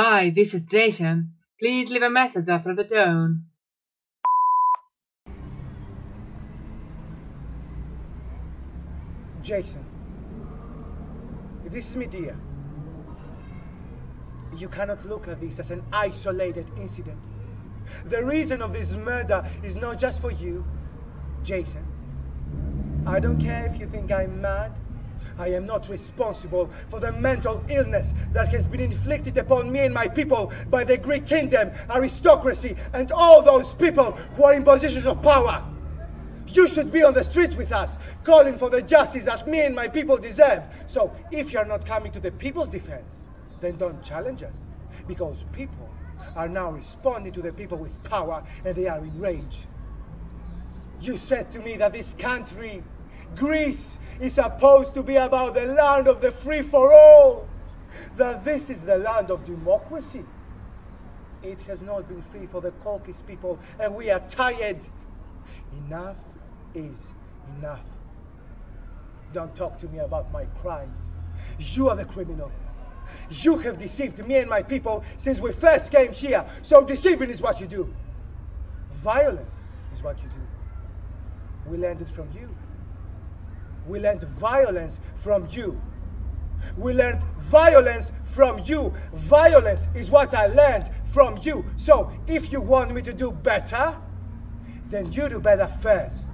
Hi, this is Jason. Please leave a message after the tone. Jason, this is Medea. You cannot look at this as an isolated incident. The reason of this murder is not just for you, Jason. I don't care if you think I'm mad. I am not responsible for the mental illness that has been inflicted upon me and my people by the Greek kingdom, aristocracy, and all those people who are in positions of power. You should be on the streets with us, calling for the justice that me and my people deserve. So if you're not coming to the people's defense, then don't challenge us. Because people are now responding to the people with power and they are enraged. You said to me that this country, Greece, is supposed to be about the land of the free for all. That this is the land of democracy. It has not been free for the Colchis people, and we are tired. Enough is enough. Don't talk to me about my crimes. You are the criminal. You have deceived me and my people since we first came here. So deceiving is what you do. Violence is what you do. We learned it from you. We learned violence from you. We learned violence from you. Violence is what I learned from you. So if you want me to do better, then you do better first.